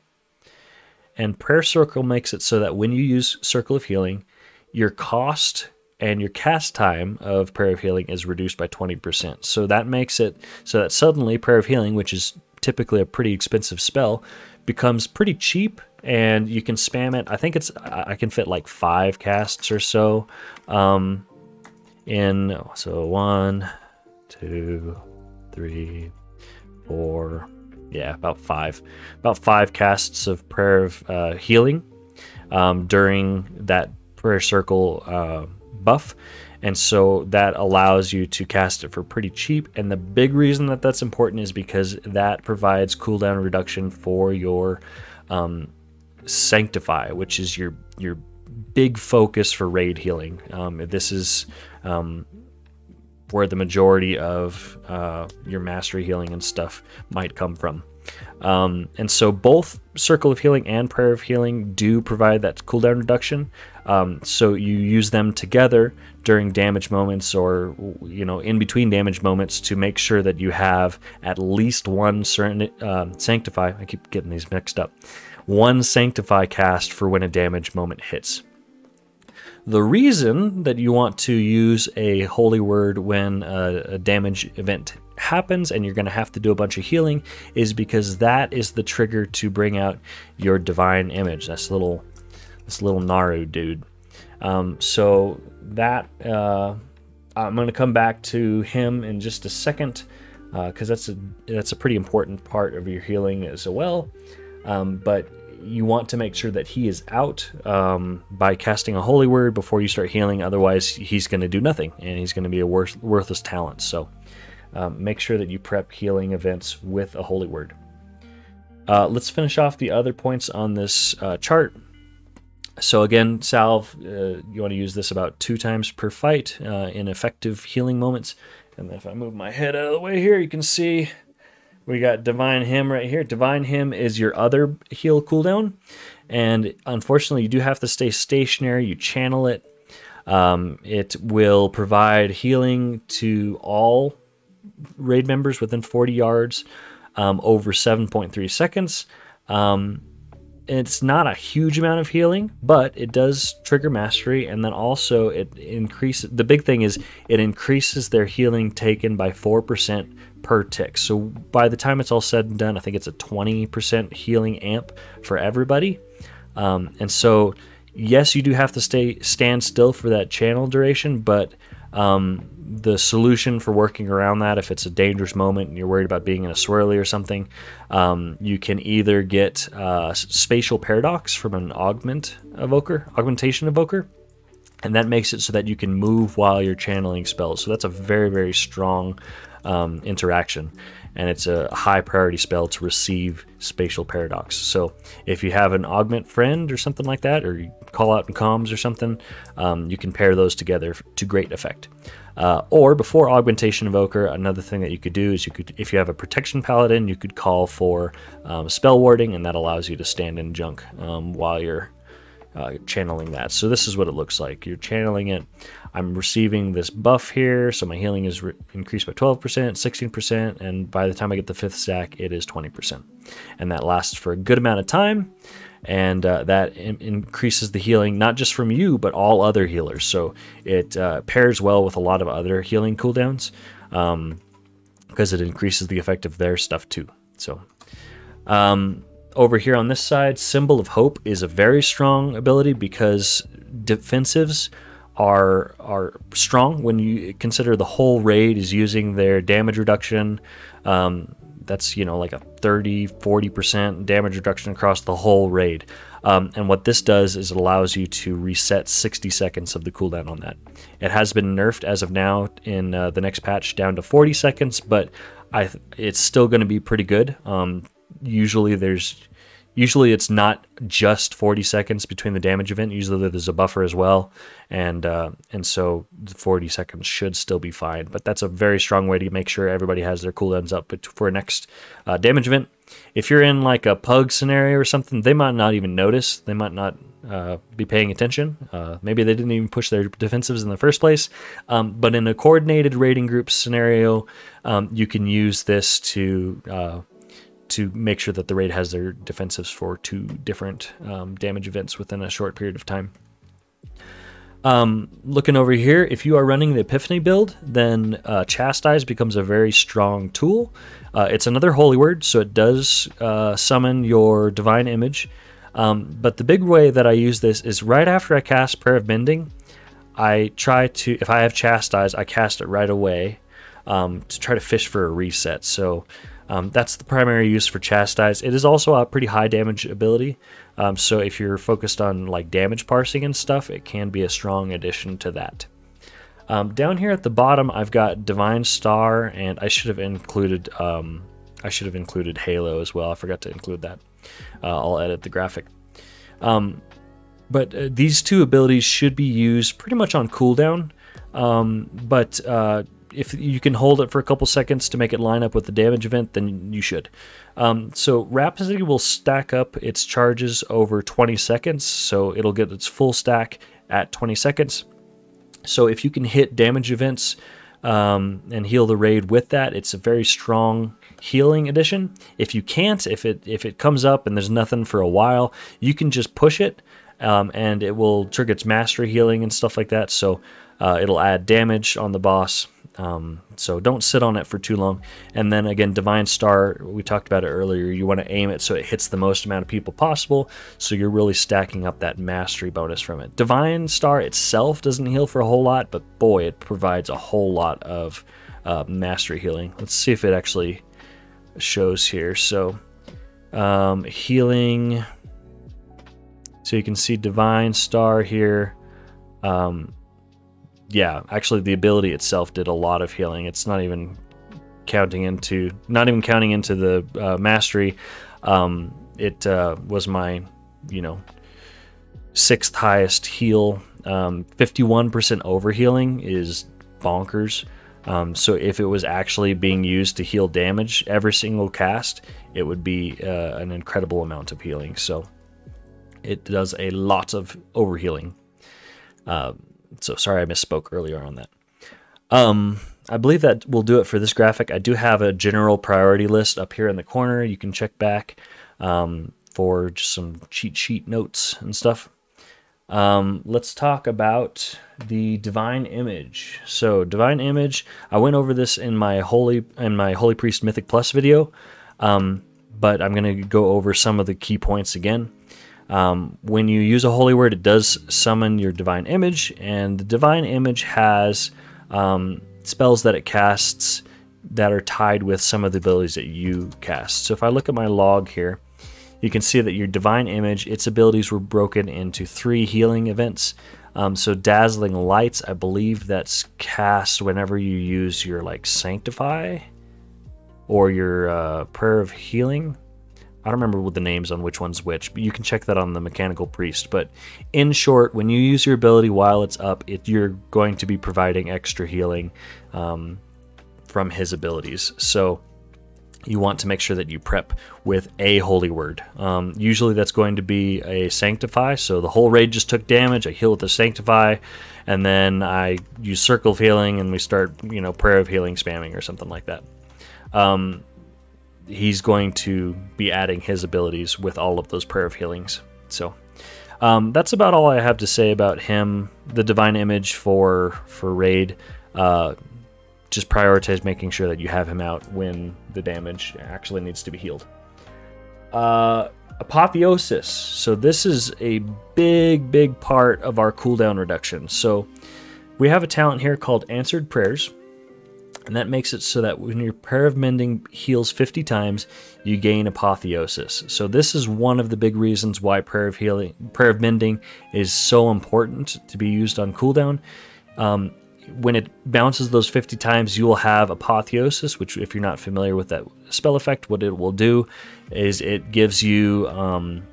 And Prayer Circle makes it so that when you use Circle of Healing, your cost and your cast time of Prayer of Healing is reduced by 20%. So that makes it so that suddenly Prayer of Healing, which is typically a pretty expensive spell, becomes pretty cheap and you can spam it. I think it's I can fit like five casts or so. Um, in. So one, two, three, four. Yeah, about five. About five casts of prayer of uh, healing um, during that prayer circle uh, buff. And so that allows you to cast it for pretty cheap. And the big reason that that's important is because that provides cooldown reduction for your um, Sanctify, which is your your big focus for raid healing. Um, this is um, where the majority of uh, your mastery healing and stuff might come from. Um, and so both Circle of Healing and Prayer of Healing do provide that cooldown reduction. Um, so you use them together during damage moments or you know in between damage moments to make sure that you have at least one certain uh, Sanctify. I keep getting these mixed up. One Sanctify cast for when a damage moment hits. The reason that you want to use a holy word when a, a damage event happens and you're going to have to do a bunch of healing is because that is the trigger to bring out your divine image. That's little, this little Naaru dude. Um, so that uh, I'm going to come back to him in just a second because uh, that's a that's a pretty important part of your healing as well. Um, but you want to make sure that he is out um, by casting a holy word before you start healing. Otherwise, he's going to do nothing and he's going to be a worth, worthless talent. So um, make sure that you prep healing events with a holy word. Uh, let's finish off the other points on this uh, chart. So again, salve, uh, you want to use this about two times per fight uh, in effective healing moments. And if I move my head out of the way here, you can see we got Divine Hymn right here. Divine Hymn is your other heal cooldown. And unfortunately, you do have to stay stationary. You channel it. Um, it will provide healing to all raid members within 40 yards um, over 7.3 seconds. Um, it's not a huge amount of healing, but it does trigger mastery, and then also it increases. The big thing is it increases their healing taken by four percent per tick. So by the time it's all said and done, I think it's a 20% healing amp for everybody. Um, and so, yes, you do have to stay stand still for that channel duration, but um, the solution for working around that, if it's a dangerous moment and you're worried about being in a swirly or something, um, you can either get uh, spatial paradox from an augment evoker, augmentation evoker, and that makes it so that you can move while you're channeling spells. So that's a very, very strong um, interaction, and it's a high priority spell to receive spatial paradox. So if you have an augment friend or something like that, or you call out in comms or something, um, you can pair those together to great effect. Uh, or before augmentation evoker, another thing that you could do is you could, if you have a protection paladin, you could call for um, spell warding, and that allows you to stand in junk um, while you're uh, channeling that. So this is what it looks like. You're channeling it. I'm receiving this buff here, so my healing is increased by 12%, 16%, and by the time I get the fifth stack, it is 20%. And that lasts for a good amount of time, and uh, that increases the healing not just from you, but all other healers. So it uh, pairs well with a lot of other healing cooldowns um, because it increases the effect of their stuff too. So um, over here on this side, Symbol of Hope is a very strong ability because defensives are are strong when you consider the whole raid is using their damage reduction. Um, that's you know like a 30 40% damage reduction across the whole raid. Um, and what this does is it allows you to reset 60 seconds of the cooldown on that. It has been nerfed as of now in uh, the next patch down to 40 seconds but I, it's still going to be pretty good. Um, usually there's usually it's not just 40 seconds between the damage event. Usually there's a buffer as well, and uh, and so 40 seconds should still be fine. But that's a very strong way to make sure everybody has their cooldowns up for next uh, damage event. If you're in like a pug scenario or something, they might not even notice. They might not uh, be paying attention. Uh, maybe they didn't even push their defensives in the first place. Um, but in a coordinated raiding group scenario, um, you can use this to uh, to make sure that the raid has their defensives for two different um, damage events within a short period of time. Um, looking over here, if you are running the Epiphany build, then uh, Chastise becomes a very strong tool. Uh, it's another holy word, so it does uh, summon your divine image. Um, but the big way that I use this is right after I cast Prayer of Mending, I try to, if I have Chastise, I cast it right away um, to try to fish for a reset. So um, that's the primary use for Chastise. It is also a pretty high damage ability, um, so if you're focused on like damage parsing and stuff, it can be a strong addition to that. Um, down here at the bottom, I've got Divine Star, and I should have included um, I should have included Halo as well. I forgot to include that. Uh, I'll edit the graphic. Um, but uh, these two abilities should be used pretty much on cooldown. Um, but uh, if you can hold it for a couple seconds to make it line up with the damage event, then you should. Um, so Rhapsody will stack up its charges over 20 seconds, so it'll get its full stack at 20 seconds. So if you can hit damage events um, and heal the raid with that, it's a very strong healing addition. If you can't, if it if it comes up and there's nothing for a while, you can just push it, um, and it will trigger its mastery healing and stuff like that. So uh, it'll add damage on the boss um, so don't sit on it for too long. And then again, Divine Star, we talked about it earlier. You want to aim it so it hits the most amount of people possible. So you're really stacking up that mastery bonus from it. Divine Star itself doesn't heal for a whole lot, but boy, it provides a whole lot of uh, mastery healing. Let's see if it actually shows here. So um, healing. So you can see Divine Star here. Um, yeah, actually the ability itself did a lot of healing. It's not even counting into not even counting into the uh, mastery. Um, it uh, was my you know sixth highest heal. Um, 51% overhealing is bonkers. Um, so if it was actually being used to heal damage every single cast, it would be uh, an incredible amount of healing. So it does a lot of overhealing. Uh, so sorry I misspoke earlier on that. Um, I believe that will do it for this graphic. I do have a general priority list up here in the corner. You can check back um, for just some cheat sheet notes and stuff. Um, let's talk about the divine image. So divine image, I went over this in my holy in my holy priest mythic plus video, um, but I'm going to go over some of the key points again. Um, when you use a holy word, it does summon your divine image, and the divine image has um, spells that it casts that are tied with some of the abilities that you cast. So if I look at my log here, you can see that your divine image, its abilities were broken into three healing events. Um, so dazzling lights, I believe that's cast whenever you use your like sanctify or your uh, prayer of healing. I don't remember what the names on which one's which, but you can check that on the Mechanical Priest. But in short, when you use your ability while it's up, it, you're going to be providing extra healing um, from his abilities. So you want to make sure that you prep with a holy word. Um, usually that's going to be a sanctify. So the whole raid just took damage. I heal with the sanctify, and then I use circle of healing, and we start, you know, prayer of healing spamming or something like that. Um, he's going to be adding his abilities with all of those prayer of healings. So um, that's about all I have to say about him. The divine image for for raid. Uh, just prioritize making sure that you have him out when the damage actually needs to be healed. Uh, apotheosis. So this is a big, big part of our cooldown reduction. So we have a talent here called Answered Prayers, and that makes it so that when your Prayer of Mending heals 50 times, you gain Apotheosis. So this is one of the big reasons why Prayer of Healing, Prayer of Mending is so important to be used on cooldown. Um, when it bounces those 50 times, you will have Apotheosis, which, if you're not familiar with that spell effect, what it will do is it gives you um,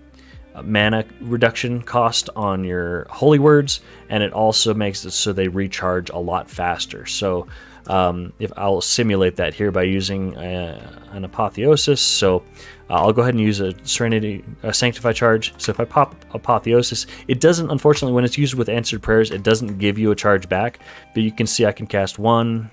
mana reduction cost on your holy words, and it also makes it so they recharge a lot faster. So, um, if I'll simulate that here by using a, uh, an apotheosis. So uh, I'll go ahead and use a Serenity, a Sanctify charge. So if I pop Apotheosis, it doesn't, unfortunately, when it's used with answered prayers, it doesn't give you a charge back. But you can see I can cast one,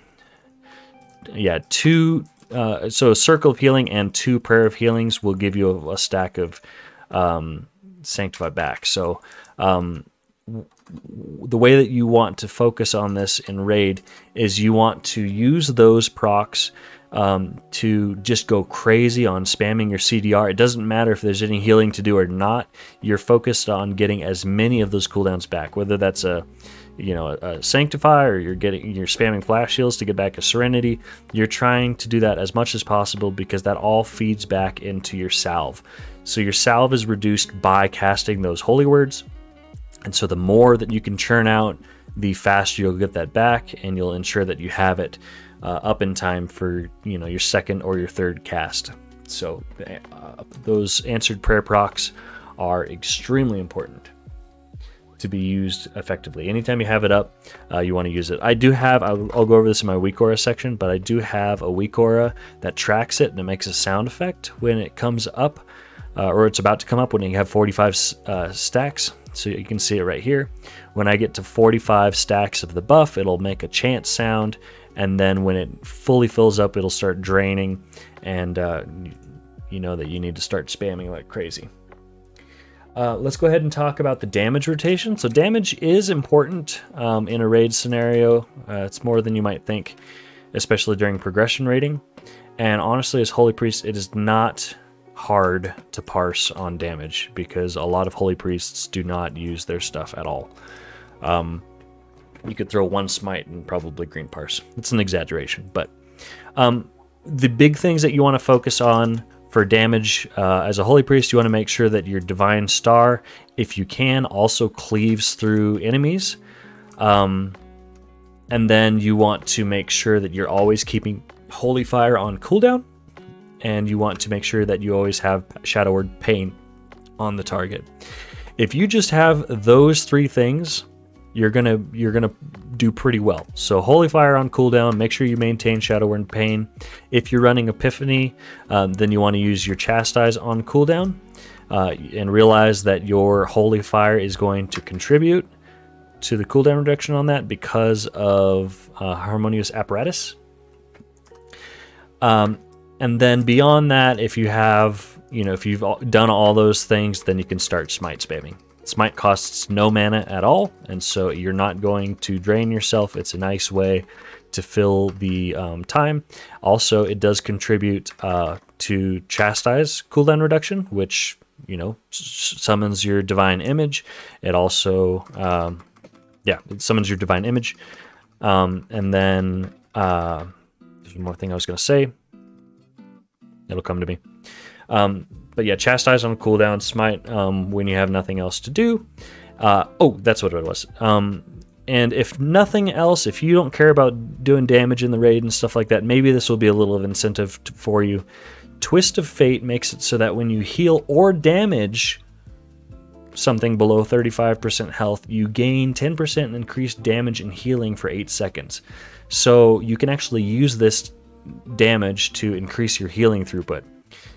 yeah, two. Uh, so a Circle of Healing and two Prayer of Healings will give you a, a stack of um, Sanctify back. So um, the way that you want to focus on this in Raid is you want to use those procs um, to just go crazy on spamming your CDR. It doesn't matter if there's any healing to do or not. You're focused on getting as many of those cooldowns back, whether that's a you know a, a sanctify or you're getting you're spamming flash shields to get back a serenity. You're trying to do that as much as possible because that all feeds back into your salve. So your salve is reduced by casting those holy words. And so the more that you can churn out, the faster you'll get that back and you'll ensure that you have it uh, up in time for you know your second or your third cast. So uh, those answered prayer procs are extremely important to be used effectively. Anytime you have it up, uh, you want to use it. I do have, I'll, I'll, go over this in my weak aura section, but I do have a weak aura that tracks it and it makes a sound effect when it comes up, uh, or it's about to come up when you have 45 uh, stacks. So you can see it right here. When I get to 45 stacks of the buff, it'll make a chant sound and then when it fully fills up, it'll start draining, and uh, you know that you need to start spamming like crazy. Uh, let's go ahead and talk about the damage rotation. So damage is important um, in a raid scenario. Uh, it's more than you might think, especially during progression rating. And honestly, as Holy Priest, it is not hard to parse on damage because a lot of Holy Priests do not use their stuff at all. Um, you could throw one smite and probably green parse. It's an exaggeration, but um, the big things that you want to focus on for damage uh, as a holy priest, you want to make sure that your divine star, if you can, also cleaves through enemies. Um, and then you want to make sure that you're always keeping holy fire on cooldown, and you want to make sure that you always have shadow word pain on the target. If you just have those three things, you're gonna you're gonna do pretty well. So Holy Fire on cooldown. Make sure you maintain Shadow Word Pain. If you're running Epiphany, um, then you want to use your Chastise on cooldown, uh, and realize that your Holy Fire is going to contribute to the cooldown reduction on that because of uh, Harmonious Apparatus. Um, and then beyond that, if you have, you know, if you've done all those things, then you can start Smite spamming. Smite costs no mana at all, and so you're not going to drain yourself. It's a nice way to fill the um, time. Also, it does contribute uh, to Chastise cooldown reduction, which, you know, summons your Divine Image. It also, um, yeah, it summons your Divine Image. Um, and then, uh, there's one more thing I was going to say. It'll come to me. Um, but yeah, chastise on cooldown, smite um, when you have nothing else to do. Uh, oh, that's what it was. Um, and if nothing else, if you don't care about doing damage in the raid and stuff like that, maybe this will be a little of incentive for you. Twist of Fate makes it so that when you heal or damage something below 35% health, you gain 10% increased damage and healing for 8 seconds. So you can actually use this damage to increase your healing throughput.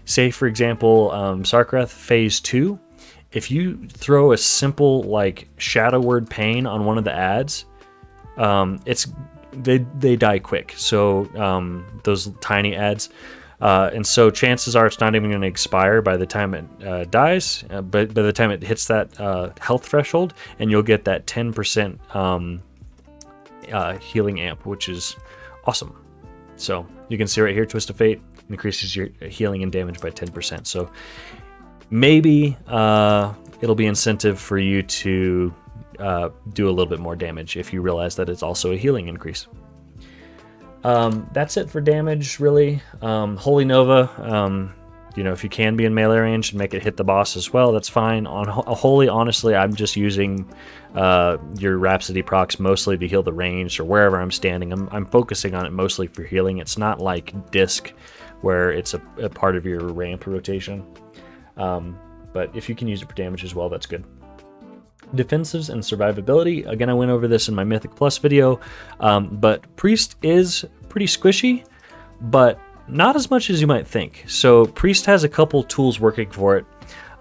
Say, for example, um, Sarkareth Phase 2, if you throw a simple, like, Shadow Word Pain on one of the ads, um, it's they, they die quick. So, um, those tiny ads. Uh, and so chances are it's not even going to expire by the time it uh, dies, uh, but by the time it hits that uh, health threshold, and you'll get that 10% um, uh, healing amp, which is awesome. So you can see right here, Twist of Fate increases your healing and damage by 10%. So maybe uh, it'll be incentive for you to do a little bit more damage if you realize that it's also a healing increase. Um, that's it for damage, really. Um, Holy Nova, um, you know, if you can be in melee range and make it hit the boss as well, that's fine. On Holy, honestly, I'm just using uh, your Rhapsody procs mostly to heal the range or wherever I'm standing. I'm, I'm focusing on it mostly for healing. It's not like Disc, where it's a, a part of your ramp rotation. Um, but if you can use it for damage as well, that's good defensives and survivability. Again, I went over this in my Mythic Plus video, um, but Priest is pretty squishy, but not as much as you might think. So Priest has a couple tools working for it.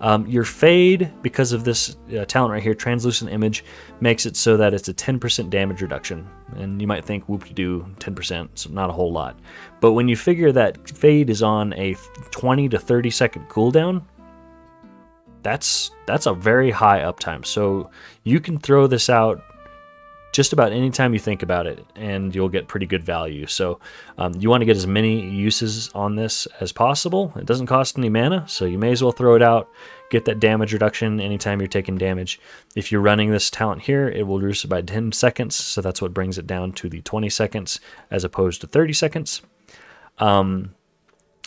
Um, your Fade, because of this uh, talent right here, Translucent Image, makes it so that it's a 10% damage reduction. And you might think, whoop-de-doo, 10%, so not a whole lot. But when you figure that Fade is on a 20 to 30 second cooldown, that's that's a very high uptime. So you can throw this out just about any time you think about it, and you'll get pretty good value. So um, you want to get as many uses on this as possible. It doesn't cost any mana, so you may as well throw it out. Get that damage reduction anytime you're taking damage. If you're running this talent here, it will reduce it by 10 seconds, so that's what brings it down to the 20 seconds as opposed to 30 seconds. Um,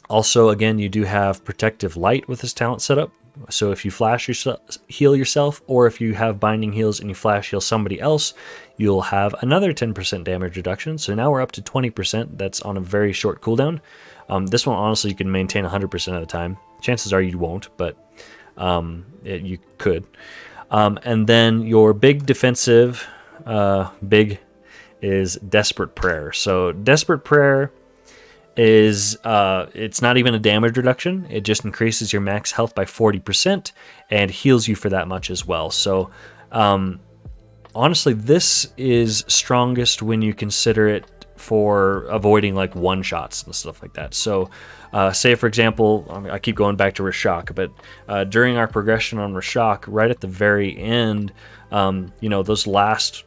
also, again, you do have protective light with this talent setup, so if you flash yourself, heal yourself, or if you have binding heals and you flash heal somebody else, you'll have another 10% damage reduction. So now we're up to 20%. That's on a very short cooldown. Um, this one, honestly, you can maintain 100% of the time. Chances are you won't, but um, it, you could. Um, and then your big defensive, uh, big, is Desperate Prayer. So Desperate Prayer is uh, it's not even a damage reduction. It just increases your max health by 40% and heals you for that much as well. So um, honestly, this is strongest when you consider it for avoiding like one shots and stuff like that. So, uh, say for example, I keep going back to Rashok, but uh, during our progression on Rashok, right at the very end, um, you know, those last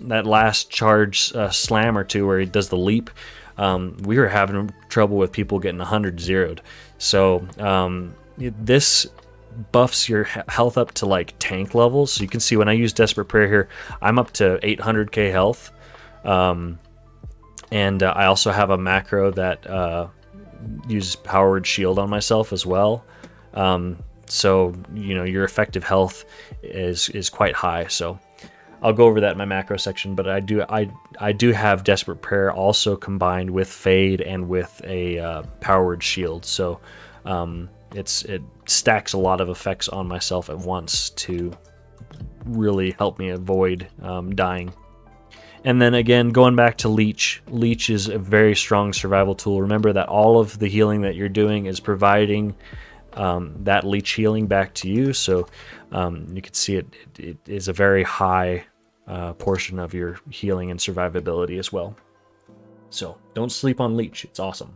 that last charge uh, slam or two where he does the leap um, we were having trouble with people getting 100 zeroed. So um, this buffs your health up to like tank levels. So you can see when I use Desperate Prayer here, I'm up to 800k health. Um, and uh, I also have a macro that uh, uses Power Word Shield on myself as well. Um, so you know your effective health is is quite high. So I'll go over that in my macro section, but I do I I do have Desperate Prayer also combined with Fade and with a uh, Power Word Shield, so um, it's it stacks a lot of effects on myself at once to really help me avoid um, dying. And then again, going back to Leech, Leech is a very strong survival tool. Remember that all of the healing that you're doing is providing um, that leech healing back to you. So um, you can see it, it, it is a very high uh, portion of your healing and survivability as well. So don't sleep on leech. It's awesome.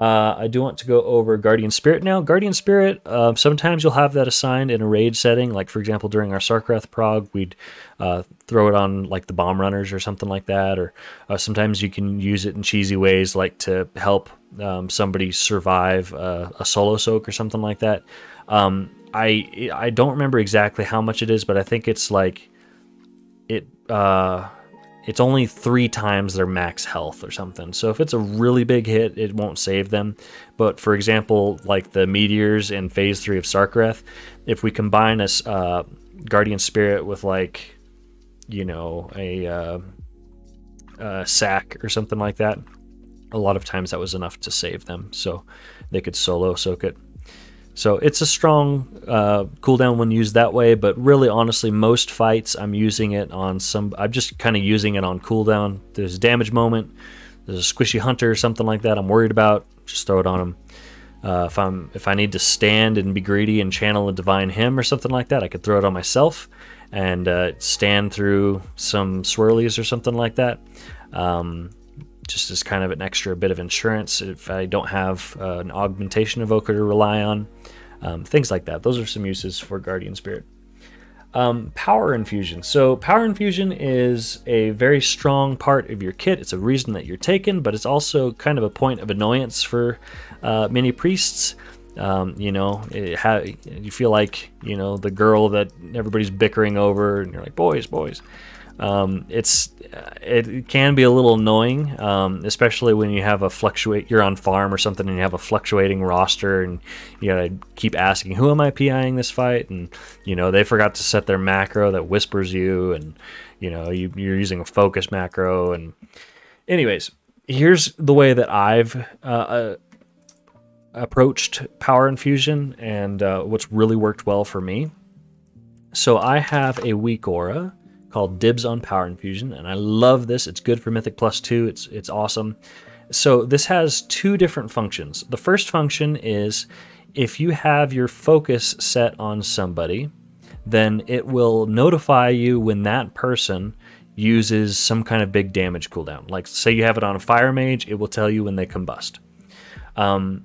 Uh, I do want to go over Guardian Spirit now. Guardian Spirit, uh, sometimes you'll have that assigned in a raid setting. Like, for example, during our Sarkareth prog, we'd uh, throw it on, like, the Bomb Runners or something like that. Or uh, sometimes you can use it in cheesy ways, like to help um, somebody survive uh, a solo soak or something like that. Um, I I don't remember exactly how much it is, but I think it's like uh, it's only three times their max health or something. So if it's a really big hit, it won't save them. But for example, like the meteors in Phase Three of Sarkareth, if we combine a uh, Guardian Spirit with like you know a, uh, a sack or something like that, a lot of times that was enough to save them. So they could solo soak it. So it's a strong uh, cooldown when used that way, but really, honestly, most fights I'm using it on some. I'm just kind of using it on cooldown. There's a damage moment, there's a squishy hunter or something like that I'm worried about, just throw it on him. Uh, if I'm if I need to stand and be greedy and channel a divine hymn or something like that, I could throw it on myself and uh, stand through some swirlies or something like that. Um, just as kind of an extra bit of insurance if I don't have uh, an augmentation evoker to rely on. Um, things like that. Those are some uses for Guardian Spirit. Um, power infusion. So power infusion is a very strong part of your kit. It's a reason that you're taken, but it's also kind of a point of annoyance for uh, many priests. Um, you know, you feel like you know the girl that everybody's bickering over, and you're like, boys, boys. Um, it's it can be a little annoying, um, especially when you have a fluctuate. You're on farm or something, and you have a fluctuating roster, and you gotta keep asking, "Who am I PIing this fight?" And you know they forgot to set their macro that whispers you, and you know you, you're using a focus macro. And anyways, here's the way that I've uh, uh, approached power infusion, and uh, what's really worked well for me. So I have a weak aura called Dibs on Power Infusion, and I love this. It's good for Mythic Plus 2. It's it's awesome. So this has two different functions. The first function is if you have your focus set on somebody, then it will notify you when that person uses some kind of big damage cooldown. Like say you have it on a fire mage, it will tell you when they combust. Um,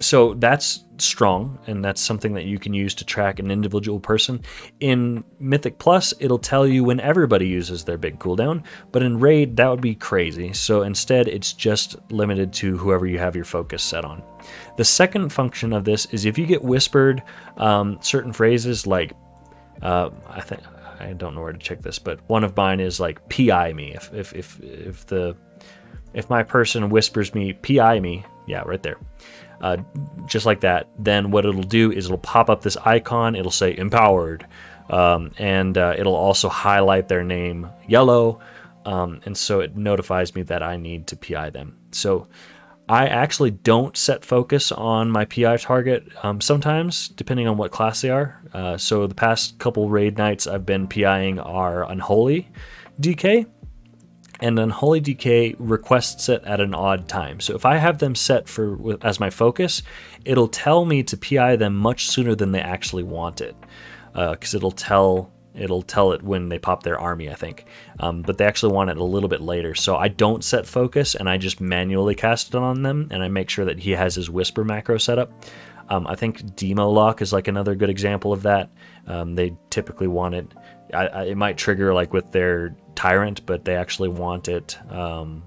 so that's strong and that's something that you can use to track an individual person. In mythic plus it'll tell you when everybody uses their big cooldown but in raid that would be crazy. So instead it's just limited to whoever you have your focus set on. The second function of this is if you get whispered um, certain phrases like uh, i think i don't know where to check this but one of mine is like pi me. If if if, if the if my person whispers me pi me yeah right there uh, just like that, then what it'll do is it'll pop up this icon. It'll say empowered, um, and uh, it'll also highlight their name yellow, um, and so it notifies me that I need to PI them. So I actually don't set focus on my PI target um, sometimes, depending on what class they are. Uh, so the past couple raid nights I've been PIing are Unholy DK, and Unholy DK requests it at an odd time. So if I have them set for as my focus, it'll tell me to PI them much sooner than they actually want it, because uh, it'll tell it'll tell it when they pop their army, I think. Um, but they actually want it a little bit later. So I don't set focus, and I just manually cast it on them, and I make sure that he has his whisper macro set up. Um, I think Demo Lock is like another good example of that. Um, they typically want it. I, I, it might trigger like with their tyrant, but they actually want it, um,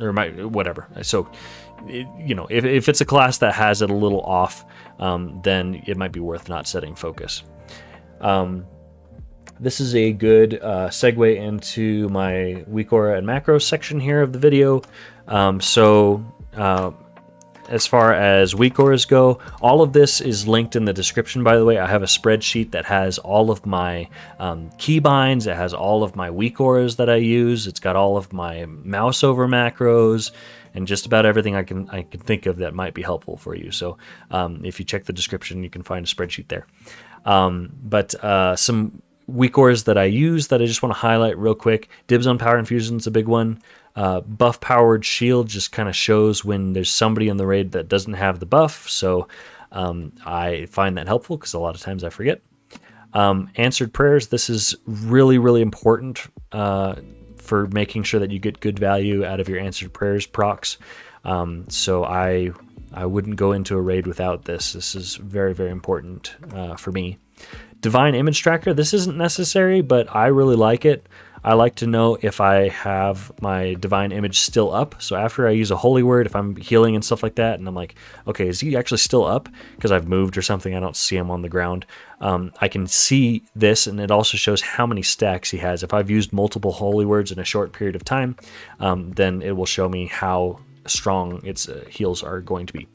or might whatever. So, it, you know, if, if it's a class that has it a little off, um, then it might be worth not setting focus. Um, this is a good uh, segue into my weak aura and macro section here of the video. Um, so uh, as far as weak auras go. All of this is linked in the description, by the way. I have a spreadsheet that has all of my um, keybinds. It has all of my weak auras that I use. It's got all of my mouse over macros and just about everything I can I can think of that might be helpful for you. So um, if you check the description, you can find a spreadsheet there. Um, but uh, some weak auras that I use that I just want to highlight real quick. Dibs on Power Infusion is a big one. Uh, buff powered shield just kind of shows when there's somebody in the raid that doesn't have the buff. So um, I find that helpful because a lot of times I forget. Um, answered prayers. This is really, really important uh, for making sure that you get good value out of your answered prayers procs. Um, so I I wouldn't go into a raid without this. This is very, very important uh, for me. Divine Image Tracker. This isn't necessary, but I really like it. I like to know if I have my divine image still up. So after I use a holy word, if I'm healing and stuff like that, and I'm like, okay, is he actually still up? Because I've moved or something, I don't see him on the ground. Um, I can see this, and it also shows how many stacks he has. If I've used multiple holy words in a short period of time, um, then it will show me how strong its uh, heals are going to be.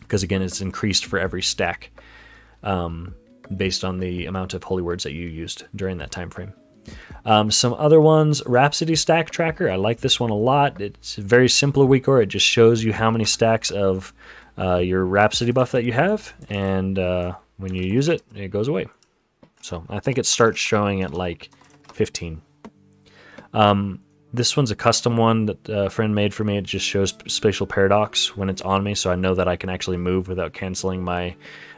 Because again, it's increased for every stack um, based on the amount of holy words that you used during that time frame. Um, some other ones, Rhapsody Stack Tracker. I like this one a lot. It's a very simple aura. It just shows you how many stacks of uh, your Rhapsody buff that you have, and uh, when you use it, it goes away. So I think it starts showing at like 15. Um, this one's a custom one that a friend made for me. It just shows spatial paradox when it's on me, so I know that I can actually move without canceling my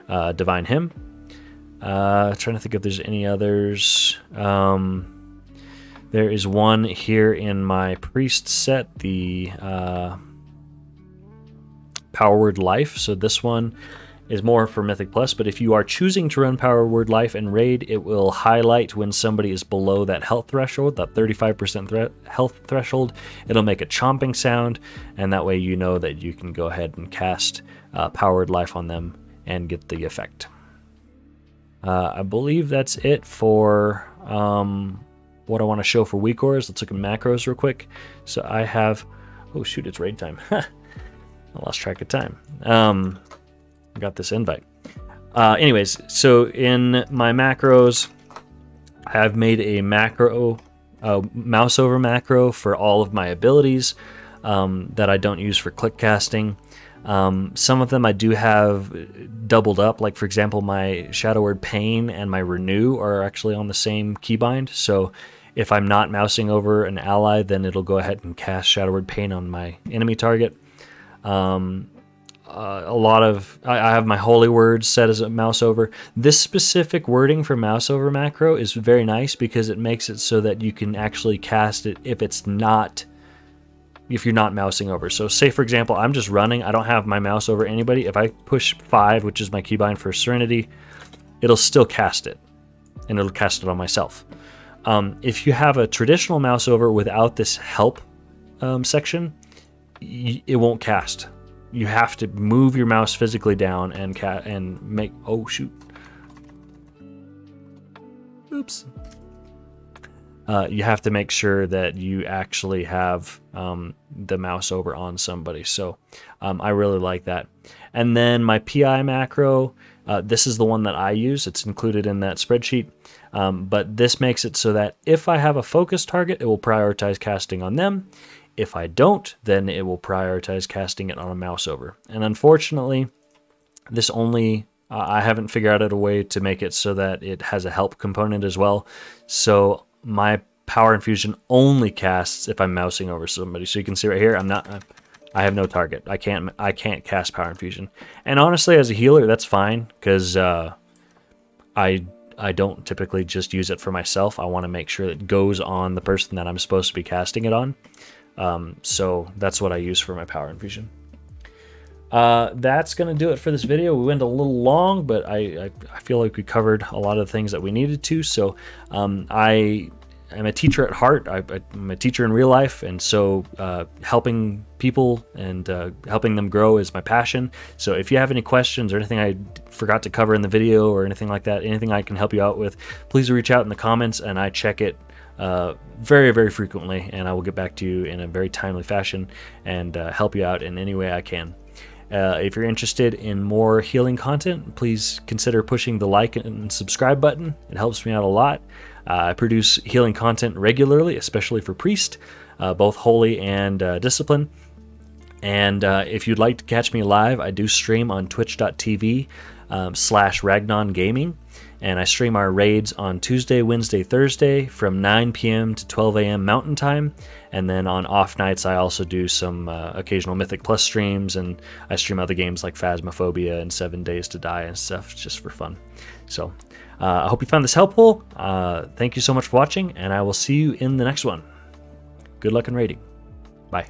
uh, divine hymn. Uh, trying to think if there's any others. Um, there is one here in my priest set, the uh, Power Word Life. So this one is more for Mythic Plus, but if you are choosing to run Power Word Life and Raid, it will highlight when somebody is below that health threshold, that 35% thre health threshold. It'll make a chomping sound, and that way you know that you can go ahead and cast uh, Power Word Life on them and get the effect. Uh, I believe that's it for um, what I want to show for weak auras. Let's look at macros real quick. So I have, oh shoot, it's raid time. I lost track of time. Um, got this invite. Uh, anyways, so in my macros, I've made a macro, a mouse over macro for all of my abilities um, that I don't use for click casting. Um, some of them I do have doubled up, like for example, my Shadow Word Pain and my Renew are actually on the same keybind. So if I'm not mousing over an ally, then it'll go ahead and cast Shadow Word Pain on my enemy target. Um, uh, a lot of I, I, have my holy words set as a mouse over. This specific wording for mouse over macro is very nice because it makes it so that you can actually cast it if it's not if you're not mousing over. So say for example, I'm just running, I don't have my mouse over anybody. If I push five, which is my keybind for Serenity, it'll still cast it and it'll cast it on myself. Um, if you have a traditional mouse over without this help um, section, it won't cast. You have to move your mouse physically down and cat and make. Oh shoot! Oops uh, you have to make sure that you actually have um, the mouse over on somebody. So um, I really like that. And then my PI macro, uh, this is the one that I use. It's included in that spreadsheet. Um, but this makes it so that if I have a focus target, it will prioritize casting on them. If I don't, then it will prioritize casting it on a mouse over. And unfortunately, this only uh, I haven't figured out a way to make it so that it has a help component as well. So my power infusion only casts if I'm mousing over somebody. So you can see right here, I'm not, I have no target. I can't, I can't cast power infusion. And honestly, as a healer, that's fine because uh, I, I don't typically just use it for myself. I want to make sure it goes on the person that I'm supposed to be casting it on. Um, so that's what I use for my power infusion. Uh, that's going to do it for this video. We went a little long, but I, I, feel like we covered a lot of the things that we needed to. So um, I am a teacher at heart. I, am a teacher in real life, and so uh, helping people and uh, helping them grow is my passion. So if you have any questions or anything I forgot to cover in the video or anything like that, anything I can help you out with, please reach out in the comments, and I check it uh, very, very frequently, and I will get back to you in a very timely fashion and uh, help you out in any way I can. Uh, if you're interested in more healing content, please consider pushing the like and subscribe button. It helps me out a lot. Uh, I produce healing content regularly, especially for Priest, uh, both Holy and uh, Discipline. And uh, if you'd like to catch me live, I do stream on twitch.tv um, slash Ragnon Gaming and I stream our raids on Tuesday, Wednesday, Thursday from 9 p.m. to 12 a.m. Mountain Time. And then on off nights, I also do some uh, occasional Mythic Plus streams, and I stream other games like Phasmophobia and Seven Days to Die and stuff just for fun. So uh, I hope you found this helpful. Uh, thank you so much for watching, and I will see you in the next one. Good luck in raiding. Bye.